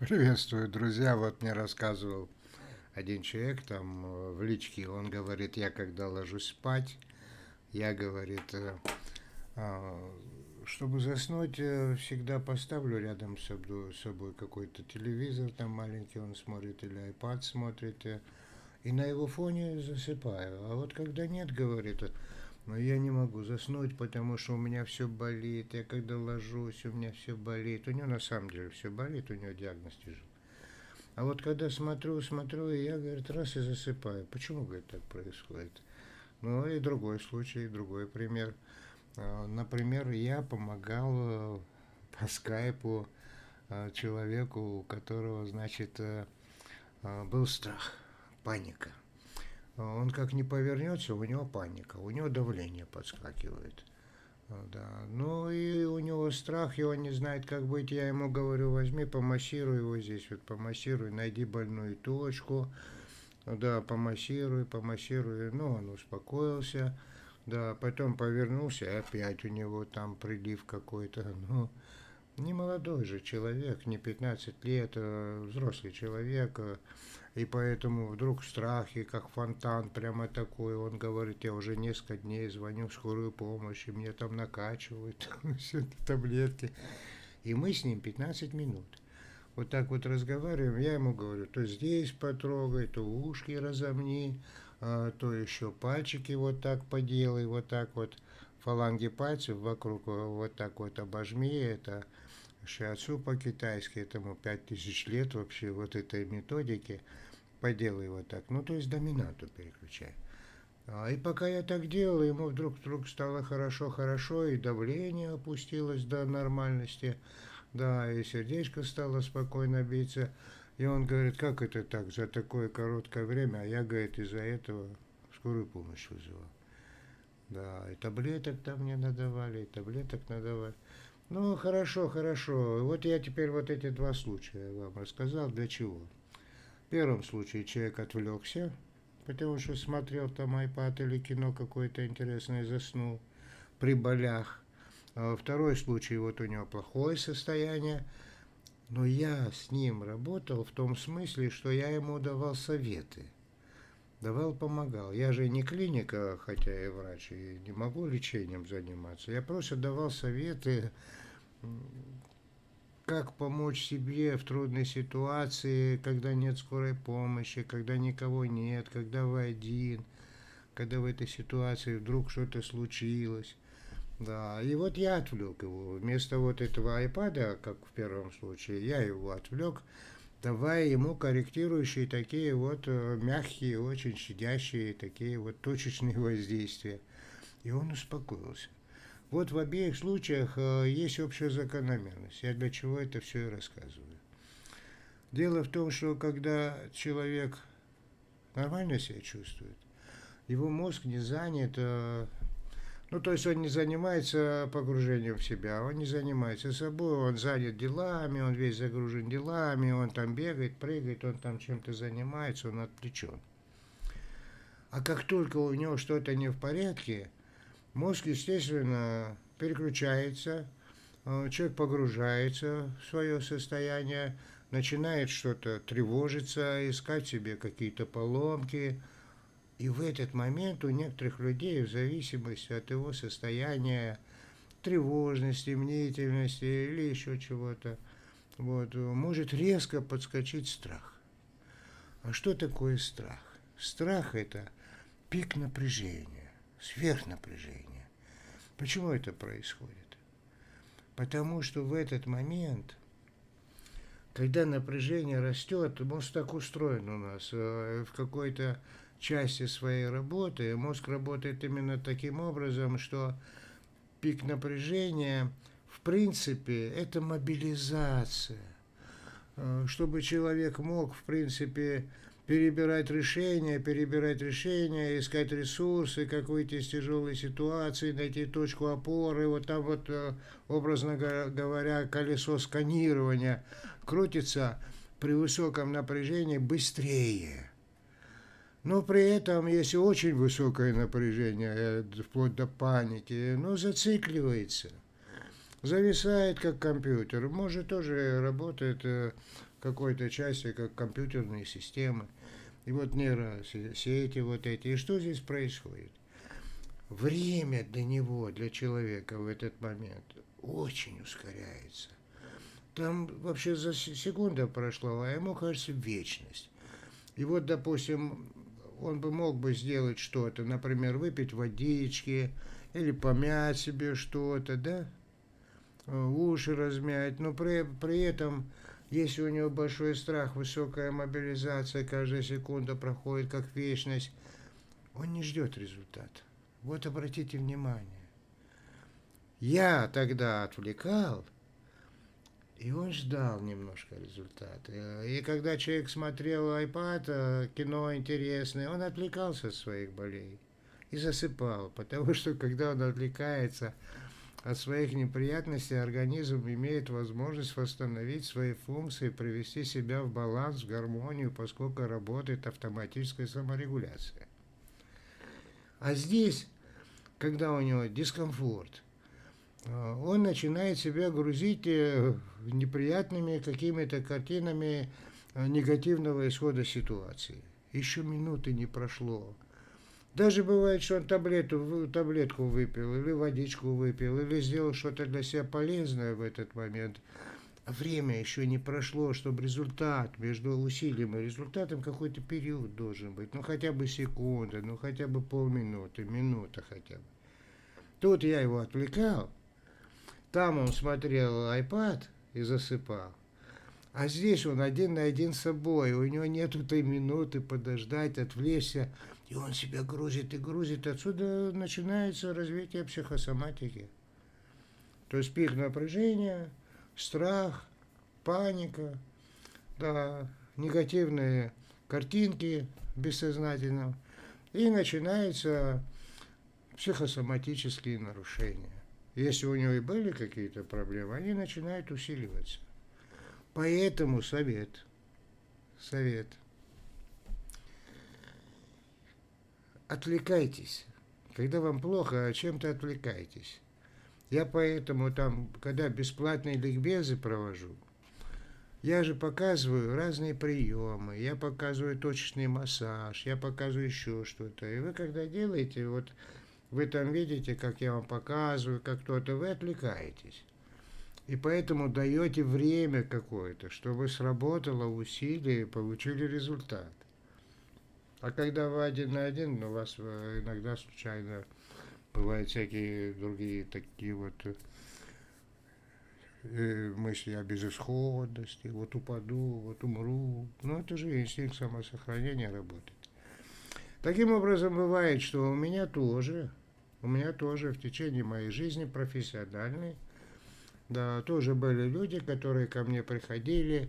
Приветствую, друзья. Вот мне рассказывал один человек там э, в личке, он говорит, я когда ложусь спать, я, говорит, э, а, чтобы заснуть, э, всегда поставлю рядом с собой какой-то телевизор, там маленький он смотрит, или iPad смотрит, и на его фоне засыпаю. А вот когда нет, говорит, но я не могу заснуть, потому что у меня все болит. Я когда ложусь, у меня все болит. У него на самом деле все болит, у него диагноз тяжелый. А вот когда смотрю, смотрю, и я, говорит, раз и засыпаю. Почему, говорит, так происходит? Ну и другой случай, другой пример. А, например, я помогал э, по скайпу э, человеку, у которого, значит, э, был страх, паника. Он как не повернется, у него паника, у него давление подскакивает. Да. Ну и у него страх, и он не знает, как быть. Я ему говорю, возьми, помассируй его здесь, вот помассируй, найди больную точку. Да, помассируй, помассируй. Ну, он успокоился. Да, потом повернулся, опять у него там прилив какой-то. Ну, не молодой же человек, не 15 лет, а взрослый человек. А и поэтому вдруг в страхе, как фонтан прямо такой, он говорит, я уже несколько дней звоню в скорую помощь, и мне там накачивают все таблетки. И мы с ним 15 минут. Вот так вот разговариваем, я ему говорю, то здесь потрогай, то ушки разомни, то еще пальчики вот так поделай, вот так вот, фаланги пальцев вокруг вот так вот обожми, это Шиацу по-китайски, этому 5000 лет вообще вот этой методики, поделай вот так, ну то есть доминанту переключай. А, и пока я так делал, ему вдруг, вдруг стало хорошо-хорошо, и давление опустилось до нормальности, да, и сердечко стало спокойно биться. И он говорит, как это так, за такое короткое время, а я, говорит, из-за этого скорую помощь вызывал. Да, и таблеток там мне надавали, и таблеток надавали. Ну, хорошо, хорошо. Вот я теперь вот эти два случая вам рассказал. Для чего? В первом случае человек отвлекся, потому что смотрел там iPad или кино какое-то интересное заснул при болях. А второй случай, вот у него плохое состояние, но я с ним работал в том смысле, что я ему давал советы, давал, помогал. Я же не клиника, хотя и врач, и не могу лечением заниматься. Я просто давал советы, как помочь себе в трудной ситуации, когда нет скорой помощи, когда никого нет, когда вы один, когда в этой ситуации вдруг что-то случилось. Да, и вот я отвлек его. Вместо вот этого айпада, как в первом случае, я его отвлек, давая ему корректирующие такие вот э, мягкие, очень щадящие, такие вот точечные воздействия. И он успокоился. Вот в обеих случаях э, есть общая закономерность. Я для чего это все и рассказываю. Дело в том, что когда человек нормально себя чувствует, его мозг не занят, э, ну, то есть он не занимается погружением в себя, он не занимается собой, он занят делами, он весь загружен делами, он там бегает, прыгает, он там чем-то занимается, он отвлечен. А как только у него что-то не в порядке, Мозг, естественно, переключается, э, человек погружается в свое состояние, начинает что-то тревожиться, искать себе какие-то поломки. И в этот момент у некоторых людей, в зависимости от его состояния, тревожности, мнительности или еще чего-то, вот, может резко подскочить страх. А что такое страх? Страх – это пик напряжения сверхнапряжение. Почему это происходит? Потому что в этот момент, когда напряжение растет, мозг так устроен у нас, э, в какой-то части своей работы, мозг работает именно таким образом, что пик напряжения, в принципе, это мобилизация. Э, чтобы человек мог, в принципе, перебирать решения, перебирать решения, искать ресурсы, как выйти из тяжелой ситуации, найти точку опоры. Вот там вот, э, образно говоря, колесо сканирования крутится при высоком напряжении быстрее. Но при этом, если очень высокое напряжение, э, вплоть до паники, ну, зацикливается. зависает как компьютер. Может, тоже работает э, какой-то части, как компьютерные системы. И вот нейросети вот эти. И что здесь происходит? Время для него, для человека в этот момент очень ускоряется. Там вообще за секунда прошла, а ему кажется вечность. И вот, допустим, он бы мог бы сделать что-то, например, выпить водички или помять себе что-то, да, уши размять, но при, при этом, если у него большой страх, высокая мобилизация, каждая секунда проходит как вечность, он не ждет результата. Вот обратите внимание. Я тогда отвлекал, и он ждал немножко результата. И когда человек смотрел iPad, э, кино интересное, он отвлекался от своих болей и засыпал. Потому что когда он отвлекается от своих неприятностей, организм имеет возможность восстановить свои функции, привести себя в баланс, в гармонию, поскольку работает автоматическая саморегуляция. А здесь, когда у него дискомфорт – он начинает себя грузить э, неприятными какими-то картинами э, негативного исхода ситуации. Еще минуты не прошло. Даже бывает, что он таблету, таблетку выпил, или водичку выпил, или сделал что-то для себя полезное в этот момент. Время еще не прошло, чтобы результат, между усилием и результатом какой-то период должен быть. Ну, хотя бы секунда, ну, хотя бы полминуты, минута хотя бы. Тут я его отвлекал, там он смотрел iPad и засыпал. А здесь он один на один с собой. У него нету той минуты подождать, отвлечься. И он себя грузит и грузит. Отсюда начинается развитие психосоматики. То есть пик напряжения, страх, паника, да, негативные картинки бессознательно. И начинаются психосоматические нарушения. Если у него и были какие-то проблемы, они начинают усиливаться. Поэтому совет, совет, отвлекайтесь. Когда вам плохо, чем-то отвлекайтесь. Я поэтому там, когда бесплатные ликбезы провожу, я же показываю разные приемы, я показываю точечный массаж, я показываю еще что-то. И вы когда делаете, вот вы там видите, как я вам показываю, как кто-то, вы отвлекаетесь. И поэтому даете время какое-то, чтобы сработало усилие и получили результат. А когда вы один на один, ну, у вас э, иногда случайно бывают всякие другие такие вот э, мысли о безысходности, вот упаду, вот умру. Ну, это же инстинкт самосохранения работает. Таким образом, бывает, что у меня тоже у меня тоже в течение моей жизни профессиональной, да, тоже были люди, которые ко мне приходили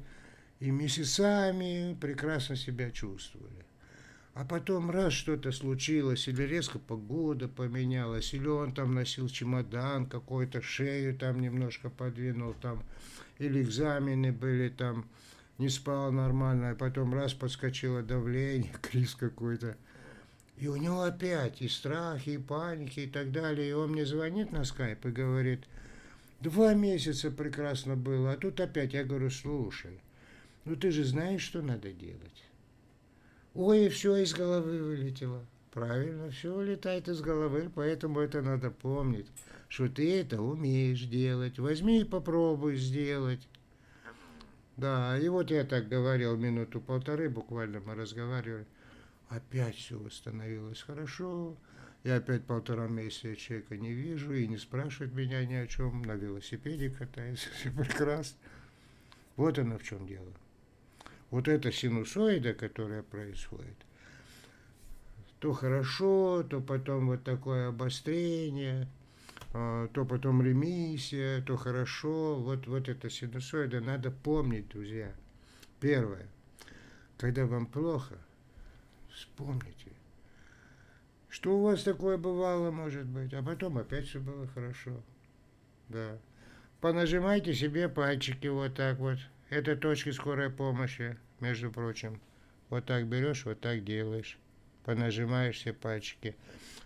и месяцами прекрасно себя чувствовали. А потом раз что-то случилось, или резко погода поменялась, или он там носил чемодан какой-то, шею там немножко подвинул, там, или экзамены были там, не спал нормально, а потом раз подскочило давление, криз какой-то. И у него опять и страхи, и паники, и так далее. И он мне звонит на скайп и говорит, два месяца прекрасно было, а тут опять. Я говорю, слушай, ну ты же знаешь, что надо делать. Ой, все из головы вылетело. Правильно, все вылетает из головы, поэтому это надо помнить, что ты это умеешь делать. Возьми и попробуй сделать. Да, и вот я так говорил минуту-полторы, буквально мы разговаривали опять все восстановилось хорошо. Я опять полтора месяца человека не вижу и не спрашивает меня ни о чем. На велосипеде катается, все прекрасно. Вот оно в чем дело. Вот эта синусоида, которая происходит, то хорошо, то потом вот такое обострение, а, то потом ремиссия, то хорошо. Вот, вот эта синусоида надо помнить, друзья. Первое. Когда вам плохо – Вспомните, что у вас такое бывало, может быть, а потом опять все было хорошо. Да. Понажимайте себе пальчики вот так вот. Это точки скорой помощи, между прочим. Вот так берешь, вот так делаешь. Понажимаешь все пальчики.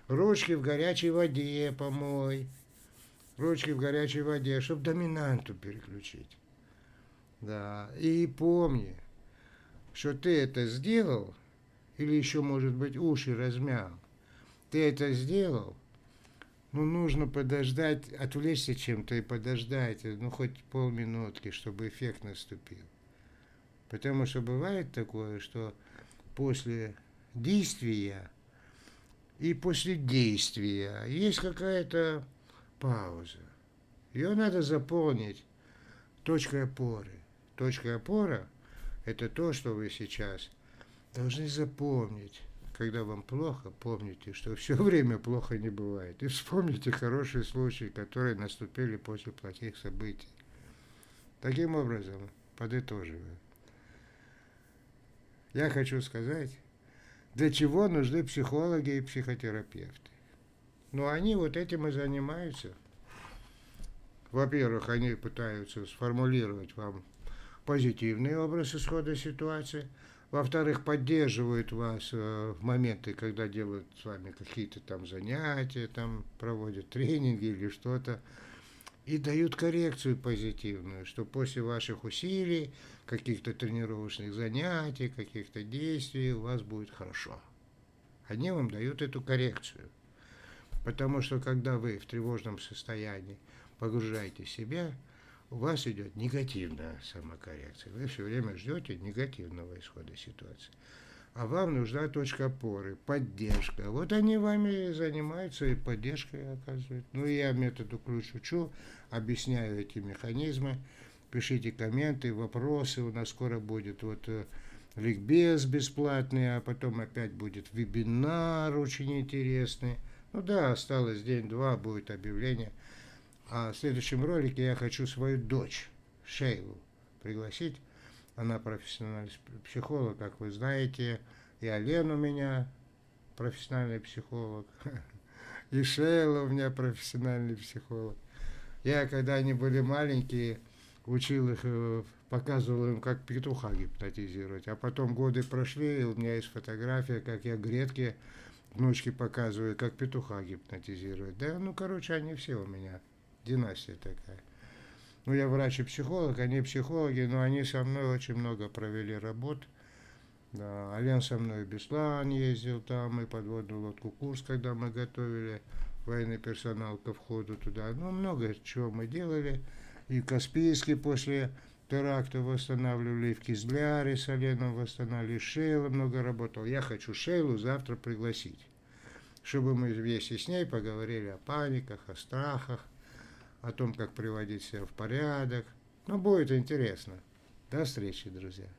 Ручки в горячей воде помой. ручки в горячей воде, чтобы доминанту переключить. Да, и помни, что ты это сделал, или еще, может быть, уши размял, ты это сделал, ну, нужно подождать, отвлечься чем-то и подождать, ну, хоть полминутки, чтобы эффект наступил. Потому что бывает такое, что после действия и после действия есть какая-то пауза. Ее надо заполнить точкой опоры. Точка опора – это то, что вы сейчас должны запомнить. Когда вам плохо, помните, что все время плохо не бывает. И вспомните хорошие случаи, которые наступили после плохих событий. Таким образом, подытоживаю. Я хочу сказать, для чего нужны психологи и психотерапевты. Ну, они вот этим и занимаются. Во-первых, они пытаются сформулировать вам позитивный образ исхода ситуации. Во-вторых, поддерживают вас э, в моменты, когда делают с вами какие-то там занятия, там проводят тренинги или что-то и дают коррекцию позитивную, что после ваших усилий, каких-то тренировочных занятий, каких-то действий у вас будет хорошо. Они вам дают эту коррекцию. Потому что когда вы в тревожном состоянии погружаете себя, у вас идет негативная самокоррекция. Вы все время ждете негативного исхода ситуации а вам нужна точка опоры, поддержка. Вот они вами занимаются и поддержкой оказывают. Ну, я методу ключ учу, объясняю эти механизмы. Пишите комменты, вопросы. У нас скоро будет вот э, ликбез бесплатный, а потом опять будет вебинар очень интересный. Ну да, осталось день-два, будет объявление. А в следующем ролике я хочу свою дочь, Шейлу, пригласить она профессиональный психолог, как вы знаете. И Ален у меня профессиональный психолог. И Шейла у меня профессиональный психолог. Я, когда они были маленькие, учил их, э, показывал им, как петуха гипнотизировать. А потом годы прошли, и у меня есть фотография, как я гретке внучке показываю, как петуха гипнотизировать. Да, ну, короче, они все у меня. Династия такая ну, я врач и психолог, они психологи, но они со мной очень много провели работ. Да, Ален со мной в Беслан ездил там, и подводную лодку курс, когда мы готовили военный персонал ко входу туда. Ну, много чего мы делали. И Каспийский после теракта восстанавливали, и в Кизляре с Оленом восстанавливали, Шейла много работал. Я хочу Шейлу завтра пригласить, чтобы мы вместе с ней поговорили о паниках, о страхах, о том, как приводить себя в порядок. Ну, будет интересно. До встречи, друзья.